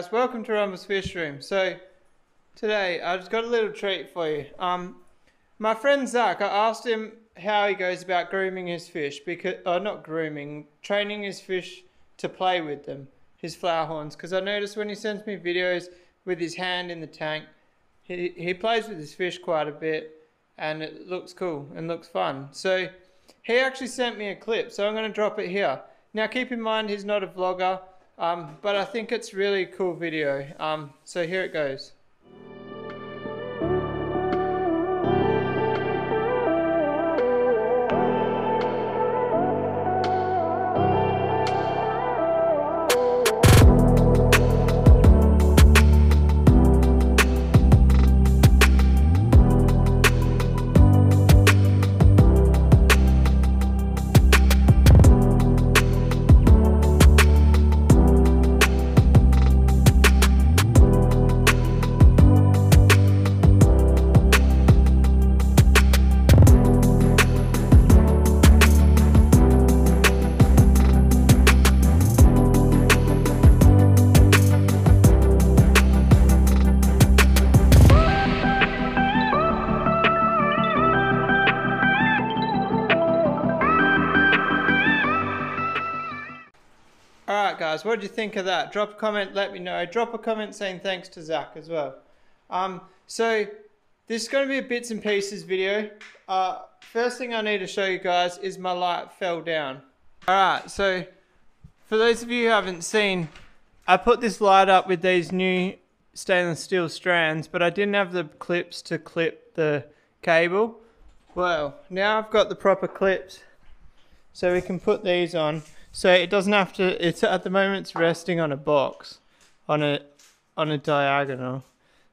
Guys, welcome to Rumball's Fish Room. So today I just got a little treat for you. Um, my friend Zac, I asked him how he goes about grooming his fish because, or not grooming, training his fish to play with them, his flower horns. Because I noticed when he sends me videos with his hand in the tank, he he plays with his fish quite a bit, and it looks cool and looks fun. So he actually sent me a clip, so I'm going to drop it here. Now keep in mind he's not a vlogger. Um, but I think it's really cool video. Um, so here it goes. Guys, what did you think of that? Drop a comment, let me know. Drop a comment saying thanks to Zac as well. Um, so, this is going to be a bits and pieces video. Uh, first thing I need to show you guys is my light fell down. Alright, so for those of you who haven't seen, I put this light up with these new stainless steel strands, but I didn't have the clips to clip the cable. Well, now I've got the proper clips, so we can put these on. So it doesn't have to. It's at the moment it's resting on a box, on a on a diagonal.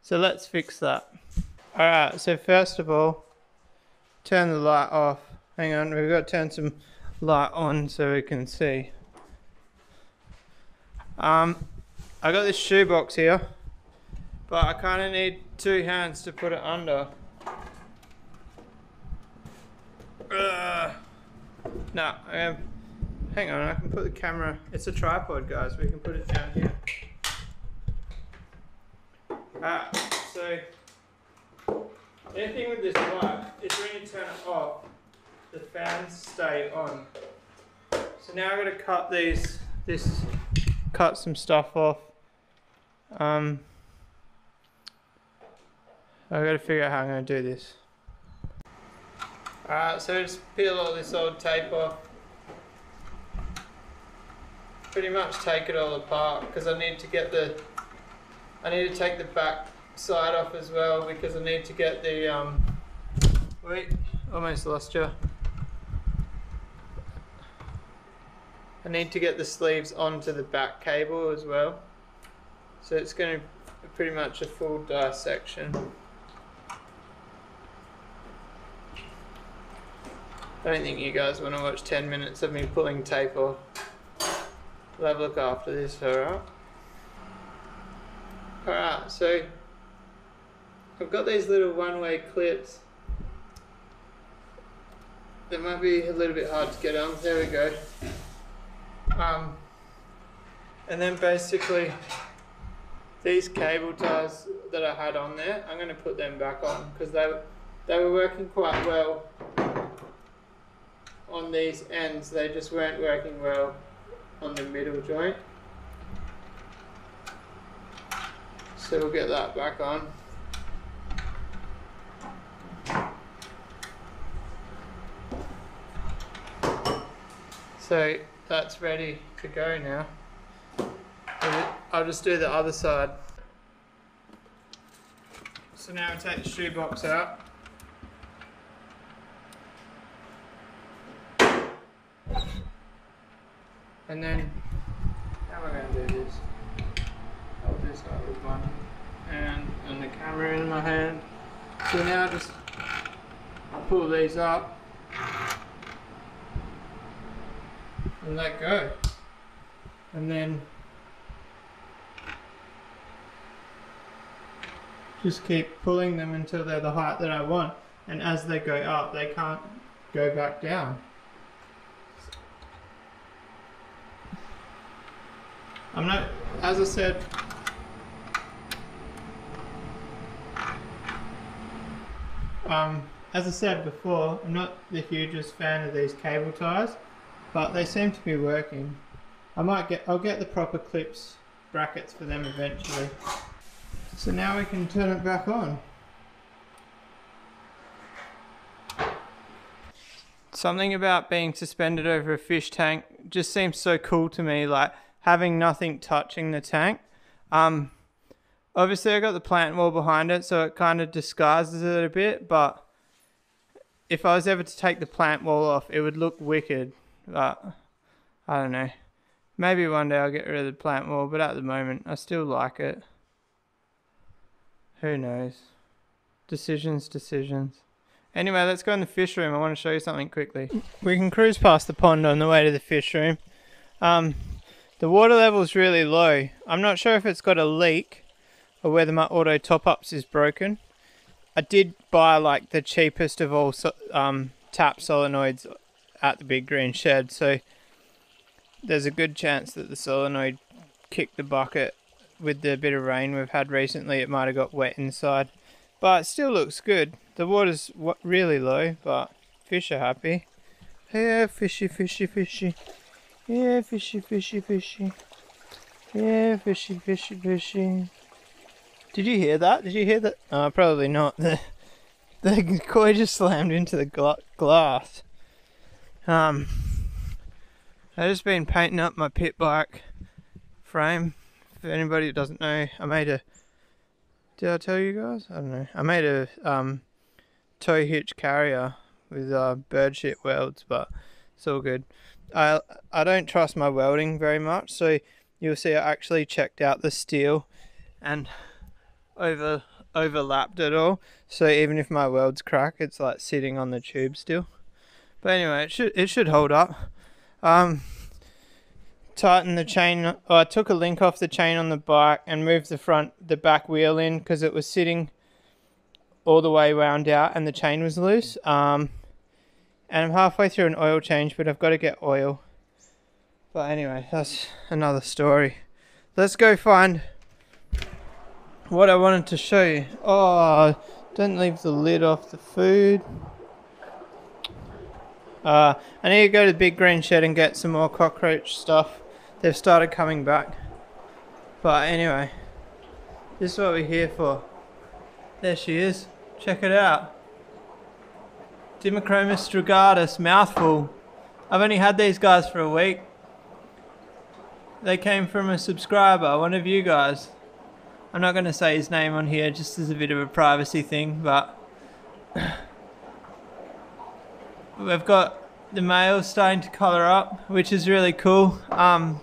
So let's fix that. All right. So first of all, turn the light off. Hang on, we've got to turn some light on so we can see. Um, I got this shoebox here, but I kind of need two hands to put it under. Ugh. No, I am. Hang on, I can put the camera. It's a tripod, guys. We can put it down here. Ah, so the thing with this light is when you turn it off, the fans stay on. So now I'm gonna cut these, this, cut some stuff off. Um, I gotta figure out how I'm gonna do this. Alright, so just peel all this old tape off pretty much take it all apart because I need to get the I need to take the back side off as well because I need to get the um wait almost lost you I need to get the sleeves onto the back cable as well. So it's going to be pretty much a full dissection. I don't think you guys want to watch 10 minutes of me pulling tape off We'll have a look after this, alright? Alright, so I've got these little one-way clips. They might be a little bit hard to get on. There we go. Um, and then basically these cable ties that I had on there, I'm going to put them back on because they, they were working quite well on these ends. They just weren't working well on the middle joint. So we'll get that back on. So that's ready to go now. I'll just do the other side. So now I take the shoebox out. And then, how am I to do this? I'll do start with one hand and the camera in my hand. So now just pull these up and let go. And then just keep pulling them until they're the height that I want. And as they go up, they can't go back down. I'm not, as I said, um, as I said before, I'm not the hugest fan of these cable ties, but they seem to be working. I might get, I'll get the proper clips brackets for them eventually. So now we can turn it back on. Something about being suspended over a fish tank just seems so cool to me, like having nothing touching the tank. Um, obviously I got the plant wall behind it, so it kind of disguises it a bit, but if I was ever to take the plant wall off, it would look wicked, but I don't know. Maybe one day I'll get rid of the plant wall, but at the moment I still like it. Who knows? Decisions, decisions. Anyway, let's go in the fish room. I want to show you something quickly. We can cruise past the pond on the way to the fish room. Um, the water level's really low. I'm not sure if it's got a leak or whether my auto top-ups is broken. I did buy like the cheapest of all um, tap solenoids at the big green shed, so there's a good chance that the solenoid kicked the bucket with the bit of rain we've had recently. It might have got wet inside, but it still looks good. The water's really low, but fish are happy. Yeah, fishy, fishy, fishy. Yeah, fishy, fishy, fishy. Yeah, fishy, fishy, fishy. Did you hear that? Did you hear that? Uh, probably not. The the koi just slammed into the gla glass. Um, I've just been painting up my pit bike frame. For anybody that doesn't know, I made a. Did I tell you guys? I don't know. I made a um, tow hitch carrier with uh, bird shit welds, but it's all good. I I don't trust my welding very much, so you'll see I actually checked out the steel and over overlapped it all. So even if my weld's crack, it's like sitting on the tube still. But anyway, it should it should hold up. Um, tighten the chain. Oh, I took a link off the chain on the bike and moved the front, the back wheel in because it was sitting all the way wound out and the chain was loose. Um, and I'm halfway through an oil change, but I've got to get oil. But anyway, that's another story. Let's go find what I wanted to show you. Oh, don't leave the lid off the food. Uh, I need to go to the big green shed and get some more cockroach stuff. They've started coming back. But anyway, this is what we're here for. There she is. Check it out. Dimidiochromis strigatus, mouthful. I've only had these guys for a week. They came from a subscriber, one of you guys. I'm not going to say his name on here just as a bit of a privacy thing, but we've got the males starting to color up, which is really cool. Um,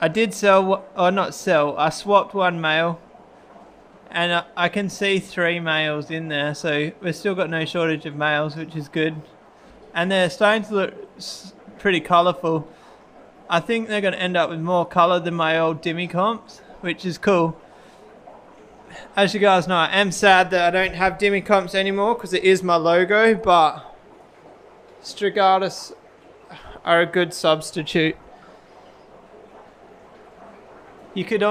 I did sell, or not sell, I swapped one male and I can see three males in there, so we've still got no shortage of males, which is good. And they're starting to look pretty colourful. I think they're going to end up with more colour than my old Dimicomps, which is cool. As you guys know, I am sad that I don't have Dimicomps anymore because it is my logo, but Strigatus are a good substitute. You could,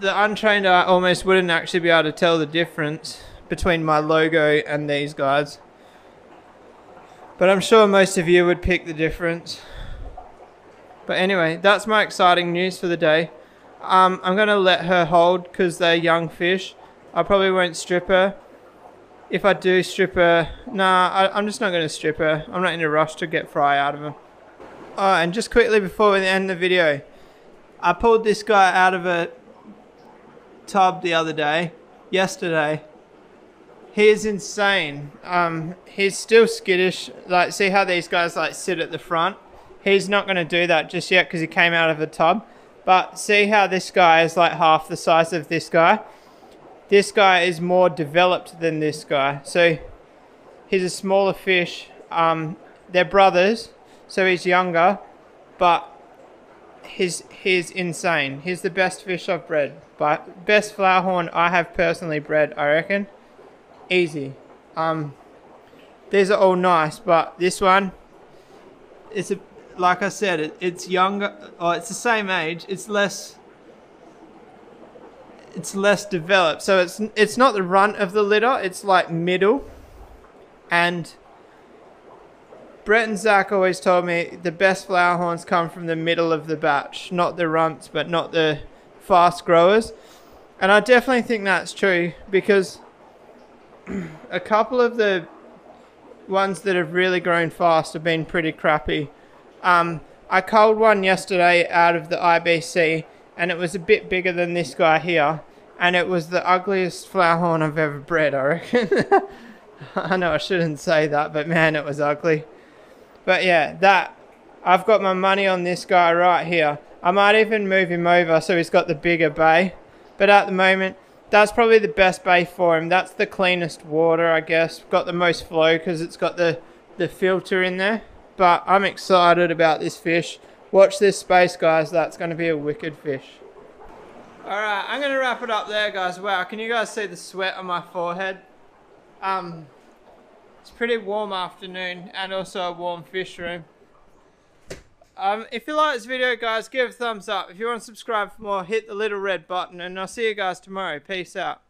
the untrained eye almost wouldn't actually be able to tell the difference between my logo and these guys. But I'm sure most of you would pick the difference. But anyway, that's my exciting news for the day. Um, I'm going to let her hold because they're young fish. I probably won't strip her if I do strip her, nah, I, am just not going to strip her. I'm not in a rush to get fry out of her. Oh, and just quickly before we end the video, I pulled this guy out of a tub the other day, yesterday. He is insane. Um, he's still skittish. Like, see how these guys like sit at the front? He's not going to do that just yet because he came out of a tub. But see how this guy is like half the size of this guy? This guy is more developed than this guy. So he's a smaller fish. Um, they're brothers, so he's younger, but he's, he's insane. He's the best fish I've bred. But best flowerhorn I have personally bred, I reckon. Easy. Um, these are all nice, but this one, it's a, like I said, it, it's younger, or it's the same age. It's less. It's less developed, so it's it's not the runt of the litter. It's like middle, and Brett and Zac always told me the best flower horns come from the middle of the batch, not the runts, but not the fast growers. And I definitely think that's true because a couple of the ones that have really grown fast have been pretty crappy. Um, I culled one yesterday out of the IBC and it was a bit bigger than this guy here. And it was the ugliest flower horn I've ever bred, I reckon. I know I shouldn't say that, but man, it was ugly. But yeah, that I've got my money on this guy right here. I might even move him over so he's got the bigger bay. But at the moment, that's probably the best bay for him. That's the cleanest water, I guess. Got the most flow because it's got the, the filter in there. But I'm excited about this fish. Watch this space, guys. That's going to be a wicked fish. Alright, I'm going to wrap it up there, guys. Wow, can you guys see the sweat on my forehead? Um, it's pretty warm afternoon and also a warm fish room. Um, if you like this video, guys, give a thumbs up. If you want to subscribe for more, hit the little red button. And I'll see you guys tomorrow. Peace out.